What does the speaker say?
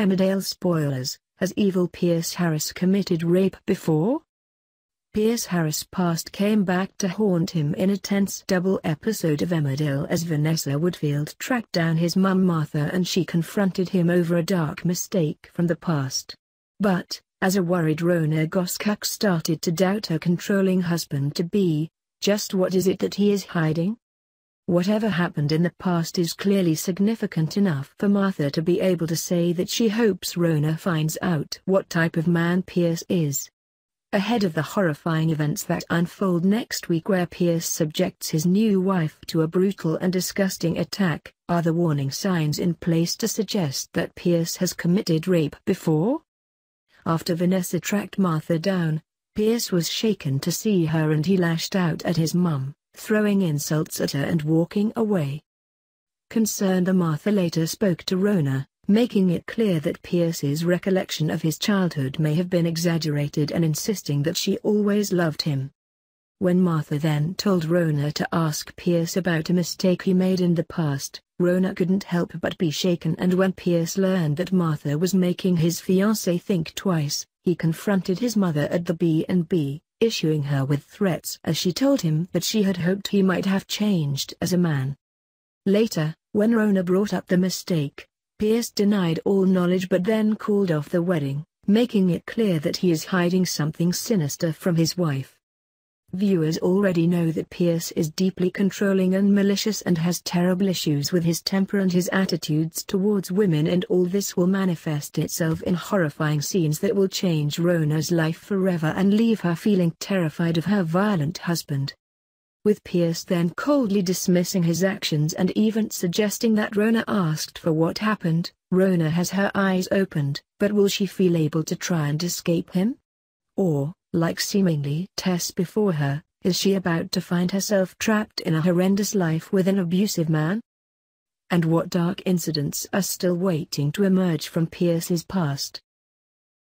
Emmerdale spoilers, has evil Pierce Harris committed rape before? Pierce Harris' past came back to haunt him in a tense double episode of Emmerdale as Vanessa Woodfield tracked down his mum Martha and she confronted him over a dark mistake from the past. But, as a worried Rhona Goskirk started to doubt her controlling husband-to-be, just what is it that he is hiding? Whatever happened in the past is clearly significant enough for Martha to be able to say that she hopes Rhona finds out what type of man Pierce is. Ahead of the horrifying events that unfold next week where Pierce subjects his new wife to a brutal and disgusting attack, are the warning signs in place to suggest that Pierce has committed rape before? After Vanessa tracked Martha down, Pierce was shaken to see her and he lashed out at his mum, throwing insults at her and walking away. Concerned Martha later spoke to Rhona, making it clear that Pierce's recollection of his childhood may have been exaggerated and insisting that she always loved him. When Martha then told Rhona to ask Pierce about a mistake he made in the past, Rhona couldn't help but be shaken and when Pierce learned that Martha was making his fiancé think twice, he confronted his mother at the B&B, issuing her with threats as she told him that she had hoped he might have changed as a man. Later, when Rhona brought up the mistake, Pierce denied all knowledge but then called off the wedding, making it clear that he is hiding something sinister from his wife. Viewers already know that Pierce is deeply controlling and malicious and has terrible issues with his temper and his attitudes towards women and all this will manifest itself in horrifying scenes that will change Rhona's life forever and leave her feeling terrified of her violent husband with Pierce then coldly dismissing his actions and even suggesting that Rhona asked for what happened. Rhona has her eyes opened, but will she feel able to try and escape him? Or, like seemingly Tess before her, is she about to find herself trapped in a horrendous life with an abusive man? And what dark incidents are still waiting to emerge from Pierce's past?